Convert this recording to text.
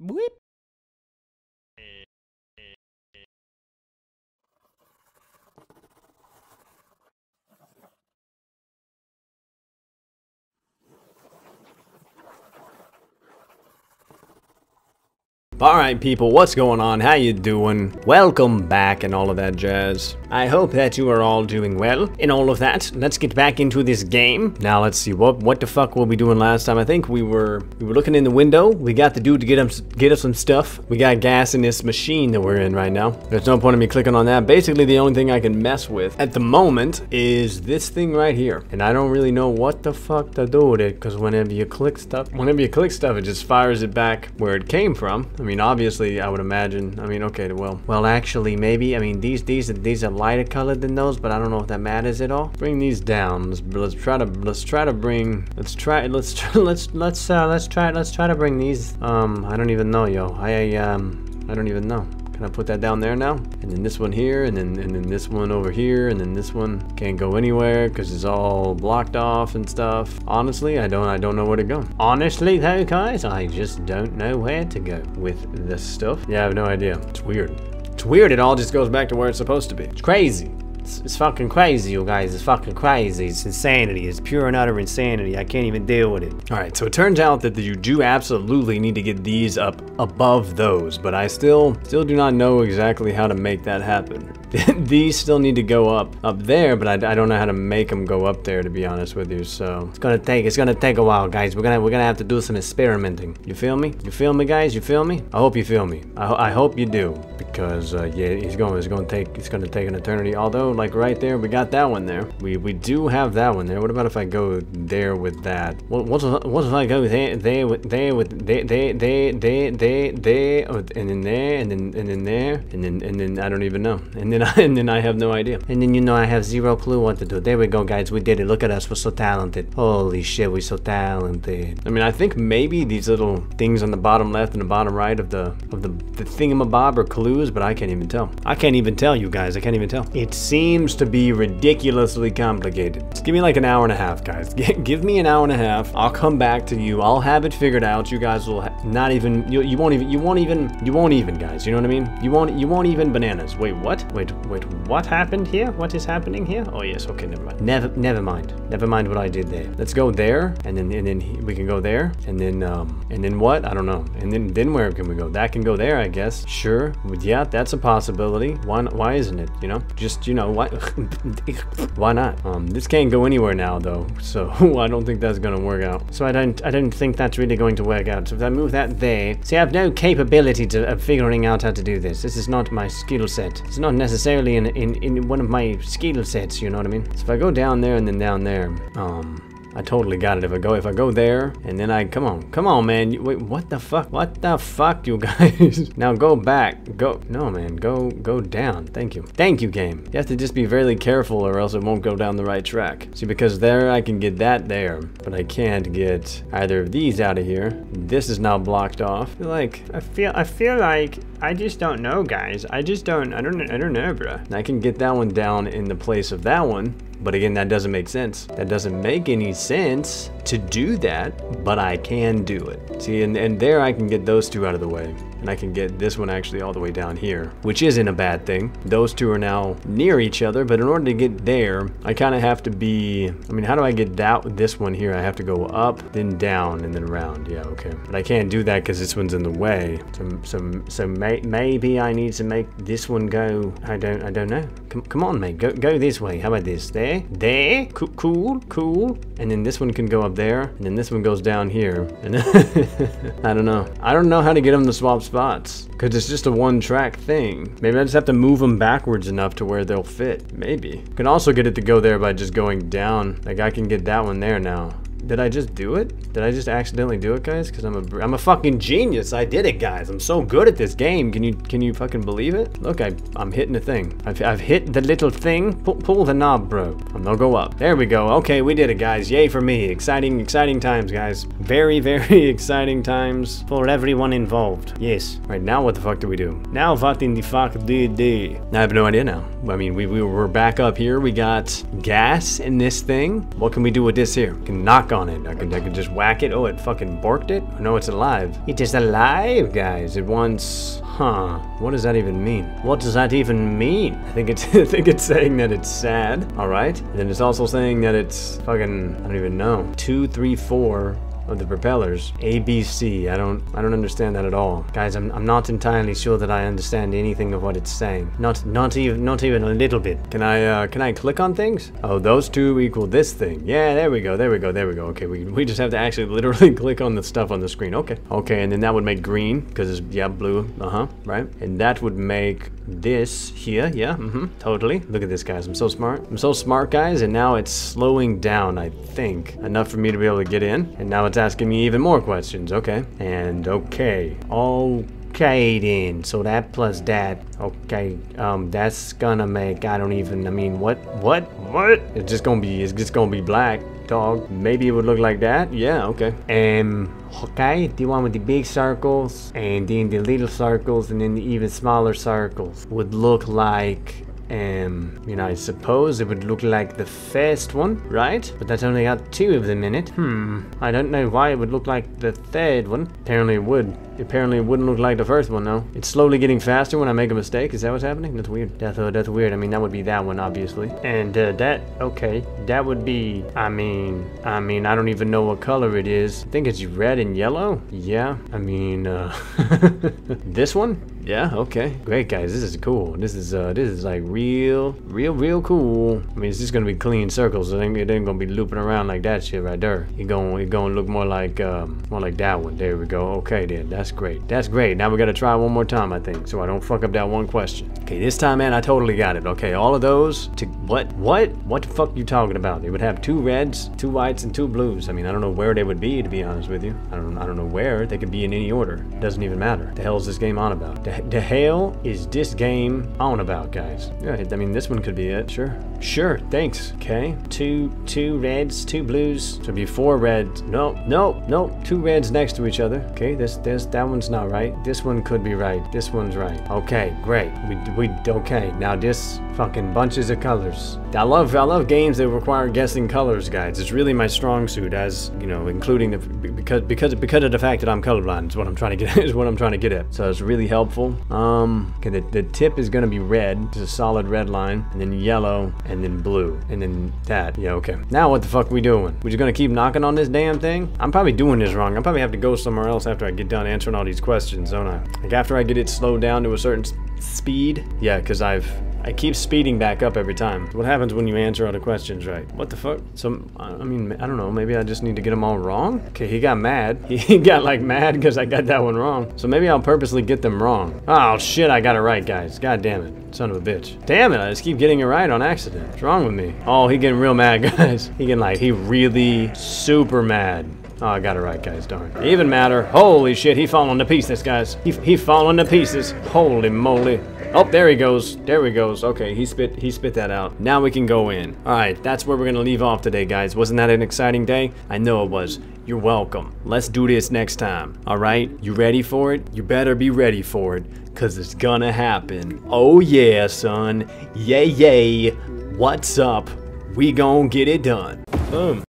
Whip. Alright people, what's going on? How you doing? Welcome back and all of that jazz. I hope that you are all doing well in all of that. Let's get back into this game. Now let's see, what what the fuck were we doing last time? I think we were we were looking in the window. We got the dude to get him get us some stuff. We got gas in this machine that we're in right now. There's no point in me clicking on that. Basically the only thing I can mess with at the moment is this thing right here. And I don't really know what the fuck to do with it because whenever you click stuff, whenever you click stuff, it just fires it back where it came from. I mean, obviously, I would imagine. I mean, okay, well, well, actually, maybe. I mean, these these these are lighter colored than those, but I don't know if that matters at all. Bring these down. Let's, let's try to let's try to bring. Let's try. Let's try, let's let's uh, let's try let's try to bring these. Um, I don't even know, yo. I um I don't even know. Can I put that down there now? And then this one here, and then and then this one over here, and then this one can't go anywhere because it's all blocked off and stuff. Honestly, I don't I don't know where to go. Honestly though, guys, I just don't know where to go with this stuff. Yeah, I have no idea. It's weird. It's weird. It all just goes back to where it's supposed to be. It's crazy. It's, it's, fucking crazy, you guys. It's fucking crazy. It's insanity. It's pure and utter insanity. I can't even deal with it. All right, so it turns out that you do absolutely need to get these up above those, but I still, still do not know exactly how to make that happen. these still need to go up up there, but I, I don't know how to make them go up there, to be honest with you. So it's gonna take it's gonna take a while, guys. We're gonna we're gonna have to do some experimenting. You feel me? You feel me, guys? You feel me? I hope you feel me. I, I hope you do because uh, yeah, he's going it's gonna take it's gonna take an eternity. Although like right there, we got that one there. We we do have that one there. What about if I go there with that? What what if, what if I go there there with there with there there there there there there and then there and then and then there and then and then I don't even know and then then I, and then I have no idea. And then you know I have zero clue what to do. There we go, guys. We did it. Look at us. We're so talented. Holy shit, we're so talented. I mean, I think maybe these little things on the bottom left and the bottom right of the of the, the thingamabob are clues, but I can't even tell. I can't even tell you guys. I can't even tell. It seems to be ridiculously complicated. Just give me like an hour and a half, guys. give me an hour and a half. I'll come back to you. I'll have it figured out. You guys will not even you, you won't even you won't even you won't even guys. You know what I mean? You won't you won't even bananas. Wait, what? Wait, wait, what happened here? What is happening here? Oh yes, okay, never mind. Never, never mind. Never mind what I did there. Let's go there, and then and then we can go there, and then um, and then what? I don't know. And then then where can we go? That can go there, I guess. Sure. Yeah, that's a possibility. Why? Why isn't it? You know, just you know, why? why not? Um, this can't go anywhere now though, so I don't think that's gonna work out. So I don't, I don't think that's really going to work out. So if I move that there, see, I have no capability to of figuring out how to do this. This is not my skill set. It's not necessarily in, in, in one of my skill sets, you know what I mean? So if I go down there and then down there, um, I totally got it. If I go if I go there and then I come on come on man. You, wait what the fuck? What the fuck you guys? Now go back. Go no man. Go go down. Thank you. Thank you game. You have to just be very careful or else it won't go down the right track. See because there I can get that there but I can't get either of these out of here. This is now blocked off. Like I feel I feel like I just don't know guys. I just don't I don't I don't know bruh. I can get that one down in the place of that one but again, that doesn't make sense. That doesn't make any sense to do that, but I can do it. See, and, and there I can get those two out of the way. And I can get this one actually all the way down here, which isn't a bad thing. Those two are now near each other, but in order to get there, I kind of have to be, I mean, how do I get that, this one here? I have to go up, then down, and then around. Yeah, okay. But I can't do that because this one's in the way. So, so, so may, maybe I need to make this one go, I don't, I don't know. Come, come on, mate, go, go this way. How about this? There, there, cool, cool, cool. And then this one can go up there, and then this one goes down here. And I don't know. I don't know how to get them to swap spots because it's just a one track thing. Maybe I just have to move them backwards enough to where they'll fit. Maybe. Can also get it to go there by just going down. Like I can get that one there now. Did I just do it? Did I just accidentally do it, guys? Because I'm a, I'm a fucking genius. I did it, guys. I'm so good at this game. Can you can you fucking believe it? Look, I, I'm hitting the thing. I've, I've hit the little thing. Pull, pull the knob, bro. And they'll go up. There we go. Okay, we did it, guys. Yay for me. Exciting, exciting times, guys. Very, very exciting times for everyone involved. Yes. Right, now what the fuck do we do? Now what in the fuck do we do? I have no idea now. I mean, we, we we're back up here. We got gas in this thing. What can we do with this here? Can knock on it. I can, I can just whack it. Oh, it fucking borked it? No, it's alive. It is alive, guys. It wants... Huh. What does that even mean? What does that even mean? I think it's I think it's saying that it's sad. Alright. And then it's also saying that it's fucking I don't even know. Two, three, four of the propellers. ABC. I don't I don't understand that at all. Guys, I'm, I'm not entirely sure that I understand anything of what it's saying. Not not even not even a little bit. Can I uh, can I click on things? Oh, those two equal this thing. Yeah, there we go. There we go. There we go. Okay, we, we just have to actually literally click on the stuff on the screen. Okay. Okay, and then that would make green because it's yeah, blue. Uh-huh, right? And that would make this here. Yeah, mm-hmm. Totally. Look at this guys. I'm so smart. I'm so smart, guys, and now it's slowing down, I think. Enough for me to be able to get in. And now it's asking me even more questions. Okay. And okay. Okay then. So that plus that. Okay. Um, that's gonna make I don't even I mean what what what? It's just gonna be it's just gonna be black. Dog. Maybe it would look like that. Yeah, okay. Um okay, the one with the big circles and then the little circles and then the even smaller circles would look like um, you know, I suppose it would look like the first one, right? But that's only got two of them in it. Hmm, I don't know why it would look like the third one. Apparently it would. Apparently it wouldn't look like the first one, though. It's slowly getting faster when I make a mistake. Is that what's happening? That's weird. That's, uh, that's weird. I mean, that would be that one, obviously. And uh, that, okay, that would be, I mean, I mean, I don't even know what color it is. I think it's red and yellow. Yeah, I mean, uh, this one? Yeah, okay. Great, guys. This is cool. This is, uh, this is like real, real, real cool. I mean, it's just gonna be clean circles. It ain't, it ain't gonna be looping around like that shit right there. You're gonna, you're gonna look more like, um, more like that one. There we go. Okay, then. That's great. That's great. Now we gotta try one more time, I think, so I don't fuck up that one question. Okay, this time, man, I totally got it. Okay, all of those to, what, what? What the fuck you talking about? They would have two reds, two whites, and two blues. I mean, I don't know where they would be, to be honest with you. I don't, I don't know where. They could be in any order. Doesn't even matter. The hell is this game on about? The, the hell is this game on about, guys? Yeah, I mean, this one could be it. Sure. Sure, thanks. Okay, two, two reds, two blues. So it'd be four reds. No, no, no, two reds next to each other. Okay, this, this, that one's not right. This one could be right. This one's right. Okay, great. We, we, okay. Now this fucking bunches of colors. I love, I love games that require guessing colors, guys. It's really my strong suit, as you know, including the because because because of the fact that I'm colorblind is what I'm trying to get is what I'm trying to get at. So it's really helpful. Um, okay, the, the tip is gonna be red, it's a solid red line, and then yellow, and then blue, and then that. Yeah, okay. Now what the fuck we doing? We just gonna keep knocking on this damn thing? I'm probably doing this wrong. I probably have to go somewhere else after I get done answering all these questions, don't I? Like after I get it slowed down to a certain speed. Yeah, because I've I keep speeding back up every time. What happens when you answer all the questions right? What the fuck? So, I mean, I don't know. Maybe I just need to get them all wrong? Okay, he got mad. He got, like, mad because I got that one wrong. So maybe I'll purposely get them wrong. Oh, shit, I got it right, guys. God damn it. Son of a bitch. Damn it, I just keep getting it right on accident. What's wrong with me? Oh, he getting real mad, guys. He getting, like, he really super mad. Oh, I got it right, guys, darn. Even matter. Holy shit, he falling to pieces, guys. He, he falling to pieces. Holy moly. Oh, there he goes. There he goes. Okay, he spit he spit that out. Now we can go in. Alright, that's where we're gonna leave off today, guys. Wasn't that an exciting day? I know it was. You're welcome. Let's do this next time. Alright? You ready for it? You better be ready for it. Cause it's gonna happen. Oh yeah, son. Yay yay. What's up? We gon' get it done. Boom.